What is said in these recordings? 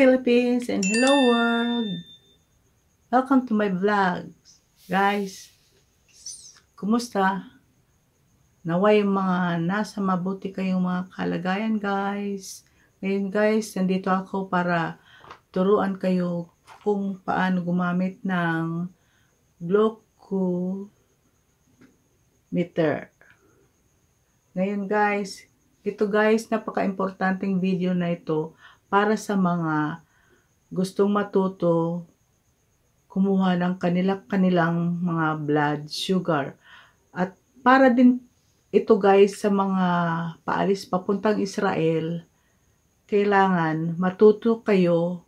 Philippines and hello world! Welcome to my vlogs. Guys, kumusta? Naway mga nasa mabuti kayong mga kalagayan guys. Ngayon guys, nandito ako para turuan kayo kung paano gumamit ng glucometer. Ngayon guys, ito guys, napaka-importanting video na ito para sa mga gustong matuto kumuha ng kanila kanilang mga blood sugar. At para din ito guys sa mga paalis papuntang Israel, kailangan matuto kayo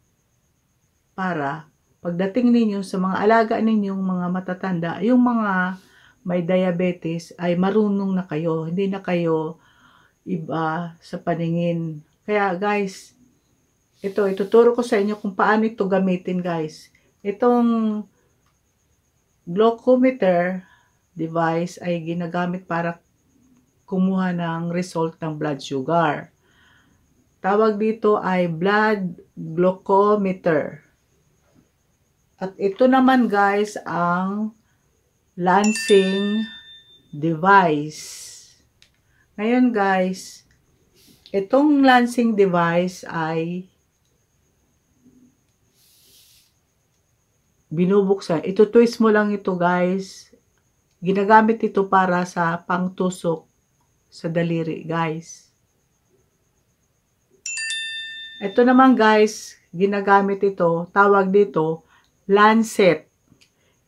para pagdating ninyo sa mga alaga ninyong mga matatanda, yung mga may diabetes ay marunong na kayo, hindi na kayo iba sa paningin. Kaya guys, ito, ituturo ko sa inyo kung paano ito gamitin guys. Itong glucometer device ay ginagamit para kumuha ng result ng blood sugar. Tawag dito ay blood glucometer. At ito naman guys ang lancing device. Ngayon guys, itong lancing device ay binubuksan. Ito twist mo lang ito guys. Ginagamit ito para sa pangtusok sa daliri guys. Ito naman guys, ginagamit ito, tawag dito, lancet.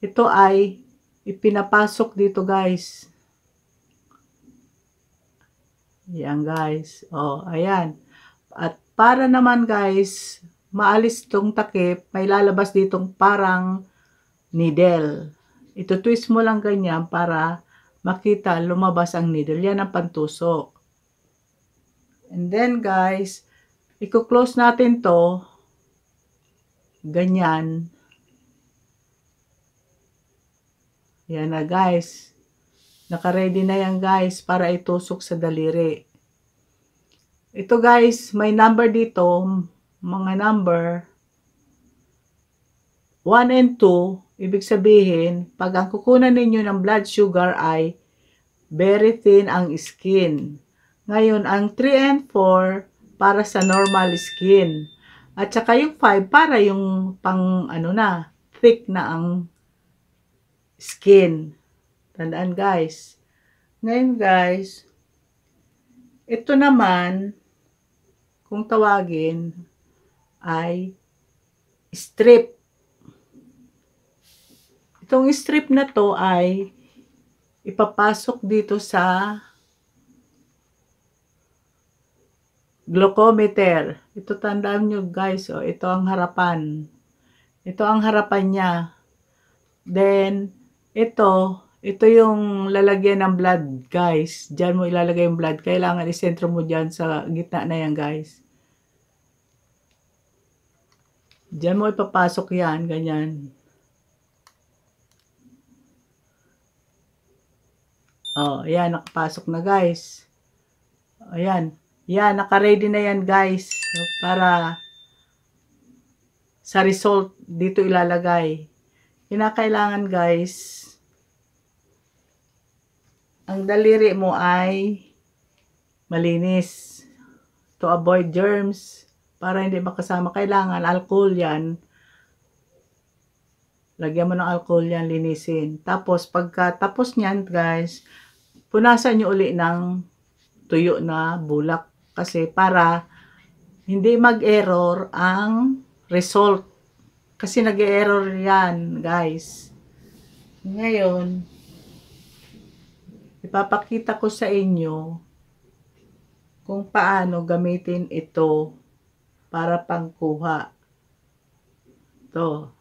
Ito ay ipinapasok dito guys. Yan guys. Oh, ayan. At para naman guys, maalis tong takip, may lalabas ditong parang needle. Ito twist mo lang ganyan para makita lumabas ang needle. Yan ang pantusok. And then guys, i-close natin to ganyan. Yan na guys. Naka-ready na yan guys para itusok sa daliri. Ito guys, may number dito mga number 1 and 2, ibig sabihin, pag ang kukunan ninyo ng blood sugar ay very thin ang skin. Ngayon, ang 3 and 4 para sa normal skin. At saka yung 5 para yung pang ano na, thick na ang skin. Tandaan guys. Ngayon guys, ito naman, kung tawagin, ay strip. Itong strip na to ay ipapasok dito sa glucometer. Ito tandaan nyo guys, oh, ito ang harapan. Ito ang harapan niya. Then, ito, ito yung lalagyan ng blood guys. Diyan mo ilalagay yung blood. Kailangan isentro mo dyan sa gitna na yan guys. Diyan mo ipapasok yan, ganyan. Oh, ayan, nakapasok na guys. Ayan. Yan, naka-ready na yan guys. So, para sa result dito ilalagay. Kinakailangan guys, ang daliri mo ay malinis to avoid germs para hindi makasama. Kailangan alcohol yan. Lagyan mo ng alcohol yan, linisin. Tapos, pagka tapos niyan, guys, punasan nyo uli ng tuyo na bulak. Kasi para hindi mag-error ang result. Kasi nag-error yan, guys. Ngayon, ipapakita ko sa inyo kung paano gamitin ito para pangkuha. To.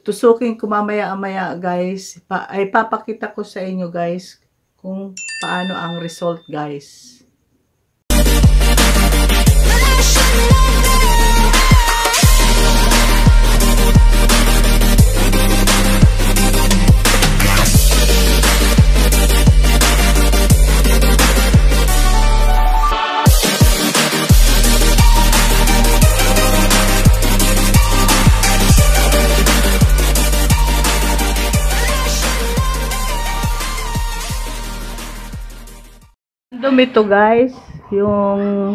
Tusukin ko mamaya-maya guys. Pa ay papakita ko sa inyo guys kung paano ang result guys. Random ito guys. Yung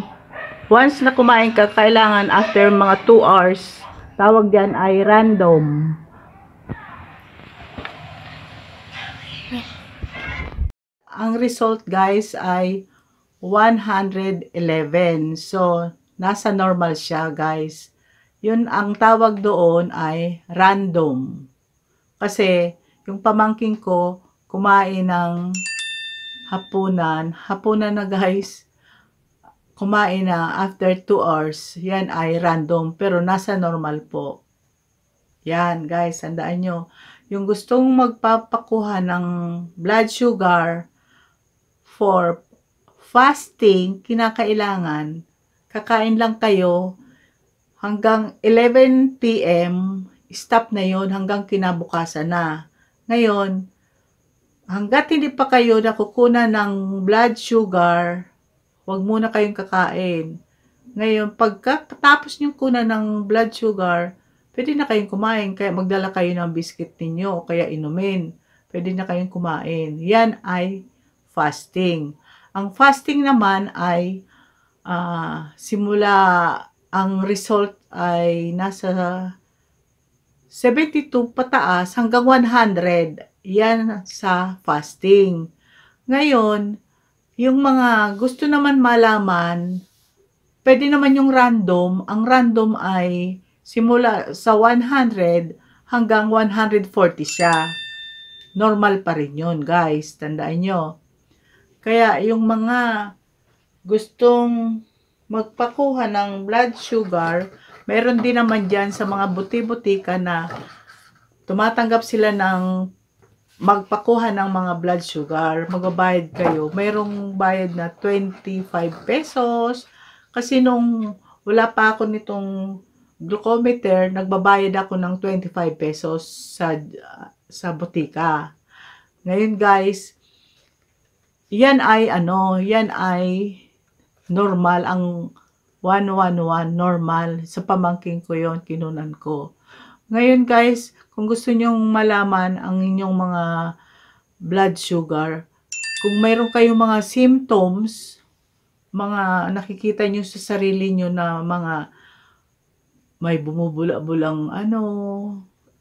once na kumain ka, kailangan after mga 2 hours, tawag diyan ay random. Ang result guys ay 111. So, nasa normal siya guys. Yun ang tawag doon ay random. Kasi yung pamangking ko kumain ng hapunan. Hapunan na guys. Kumain na after 2 hours. Yan ay random pero nasa normal po. Yan guys, tandaan nyo. Yung gustong magpapakuha ng blood sugar for fasting, kinakailangan, kakain lang kayo hanggang 11 p.m. Stop na yon hanggang kinabukasan na. Ngayon, hanggat hindi pa kayo nakukunan ng blood sugar, huwag muna kayong kakain. Ngayon, pagkatapos nyo kunan ng blood sugar, pwede na kayong kumain. Kaya magdala kayo ng biscuit ninyo o kaya inumin. Pwede na kayong kumain. Yan ay fasting. Ang fasting naman ay uh, simula ang result ay nasa 72 pataas hanggang 100. Yan sa fasting. Ngayon, yung mga gusto naman malaman, pwede naman yung random. Ang random ay simula sa 100 hanggang 140 siya. Normal pa rin yun, guys. Tandaan nyo. Kaya yung mga gustong magpakuha ng blood sugar, meron din naman dyan sa mga buti-butika na tumatanggap sila ng magpakuha ng mga blood sugar, magbabayad kayo. Mayroong bayad na 25 pesos. Kasi nung wala pa ako nitong glucometer, nagbabayad ako ng 25 pesos sa sa butika. Ngayon guys, yan ay ano, yan ay normal ang 111 normal sa pamangking ko yon kinunan ko. Ngayon guys, kung gusto nyong malaman ang inyong mga blood sugar, kung mayroon kayong mga symptoms, mga nakikita nyo sa sarili nyo na mga may bumubula-bulang ano,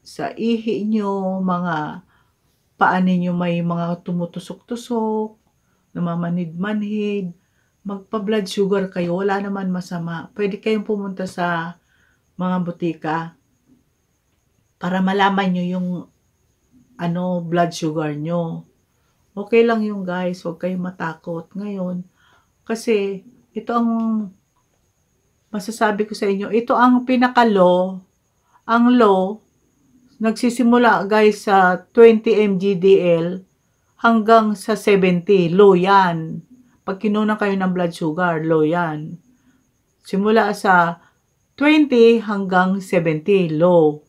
sa ihi nyo, mga paan ninyo may mga tumutusok-tusok, namamanid-manhid, magpa-blood sugar kayo, wala naman masama. Pwede kayong pumunta sa mga butika para malaman nyo yung ano, blood sugar nyo. Okay lang yung guys, huwag kayong matakot. Ngayon, kasi ito ang masasabi ko sa inyo, ito ang pinaka-low, ang low, nagsisimula guys sa 20 mgdl hanggang sa 70. Low yan. Pag kinunan kayo ng blood sugar, low yan. Simula sa 20 hanggang 70, low.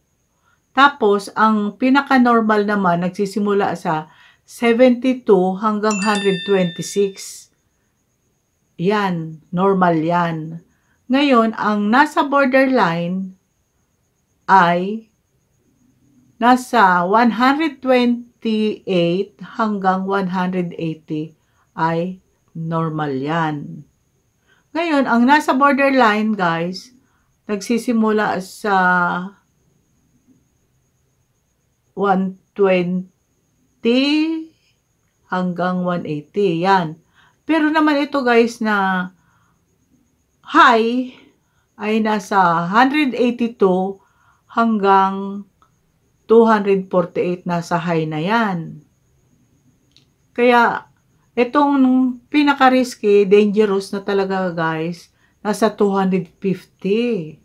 Tapos, ang pinaka-normal naman, nagsisimula sa 72 hanggang 126. Yan, normal yan. Ngayon, ang nasa borderline ay nasa 120 158 hanggang 180 ay normal yan. Ngayon, ang nasa borderline, guys, nagsisimula sa 120 hanggang 180. Yan. Pero naman ito, guys, na high ay nasa 182 hanggang 248 nasa high na yan. Kaya, itong pinaka-risky, dangerous na talaga guys, nasa 250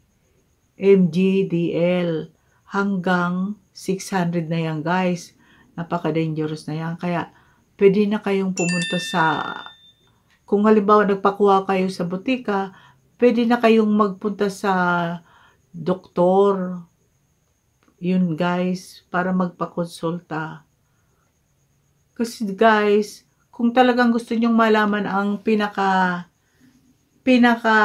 mgdl hanggang 600 na yan guys. Napaka-dangerous na yan. Kaya, pwede na kayong pumunta sa, kung halimbawa nagpakuha kayo sa butika, pwede na kayong magpunta sa doktor yun guys, para magpakonsulta. Kasi guys, kung talagang gusto nyong malaman ang pinaka pinaka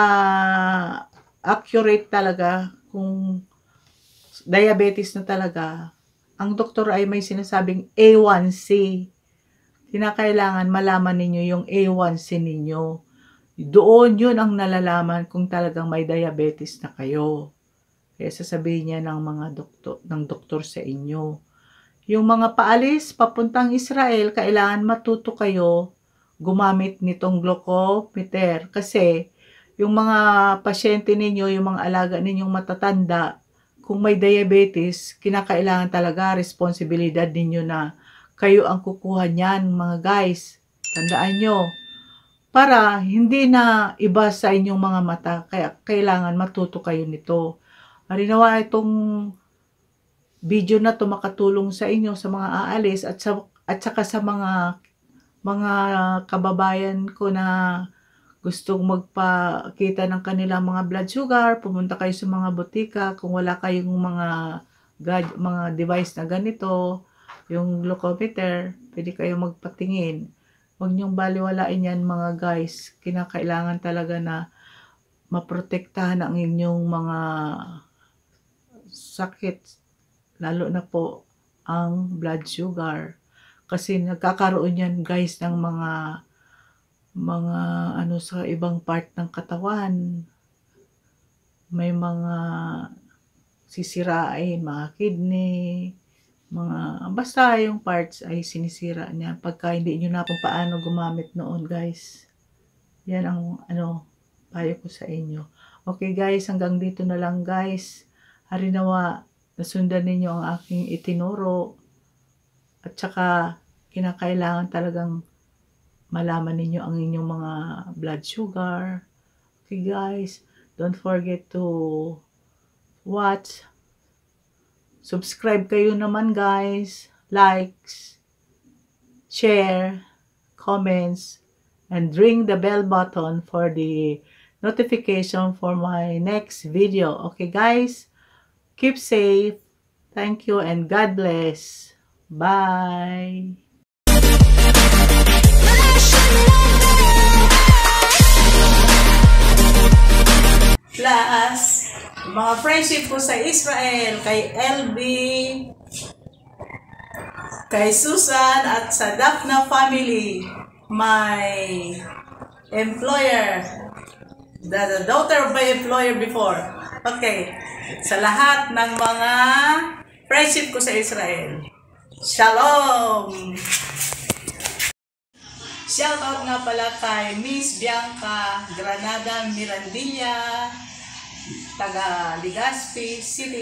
accurate talaga kung diabetes na talaga, ang doktor ay may sinasabing A1C. kinakailangan malaman ninyo yung A1C ninyo. Doon yun ang nalalaman kung talagang may diabetes na kayo. Kaya sasabihin niya ng mga doktor, ng doktor sa inyo. Yung mga paalis papuntang Israel, kailangan matuto kayo gumamit nitong glucometer kasi yung mga pasyente ninyo, yung mga alaga ninyong matatanda, kung may diabetes, kinakailangan talaga responsibilidad ninyo na kayo ang kukuha niyan, mga guys. Tandaan nyo. Para hindi na iba sa inyong mga mata, kaya kailangan matuto kayo nito. Harinawa itong video na to makatulong sa inyo sa mga aalis at sa at saka sa mga mga kababayan ko na gustong magpakita ng kanilang mga blood sugar, pumunta kayo sa mga butika kung wala kayong mga mga device na ganito, yung glucometer, pwede kayo magpatingin. Huwag niyong baliwalain yan mga guys. Kinakailangan talaga na maprotektahan ang inyong mga sakit, lalo na po ang blood sugar. Kasi nagkakaroon yan guys ng mga mga ano sa ibang part ng katawan. May mga sisirain, mga kidney, mga basta yung parts ay sinisira niya pagka hindi niyo na kung paano gumamit noon guys. Yan ang ano payo ko sa inyo. Okay guys, hanggang dito na lang guys. Harinawa, nasundan ninyo ang aking itinuro. At saka, kinakailangan talagang malaman ninyo ang inyong mga blood sugar. Okay guys, don't forget to watch. Subscribe kayo naman guys. Likes, share, comments, and ring the bell button for the notification for my next video. Okay guys, keep safe. Thank you and God bless. Bye. Plus, mga friendship ko sa Israel, kay LB, kay Susan, at sa Daphna family, my employer, the, the daughter of my employer before. Okay, sa lahat ng mga friendship ko sa Israel. Shalom! Shoutout nga pala kay Miss Bianca Granada Mirandilla, taga Legazpi City.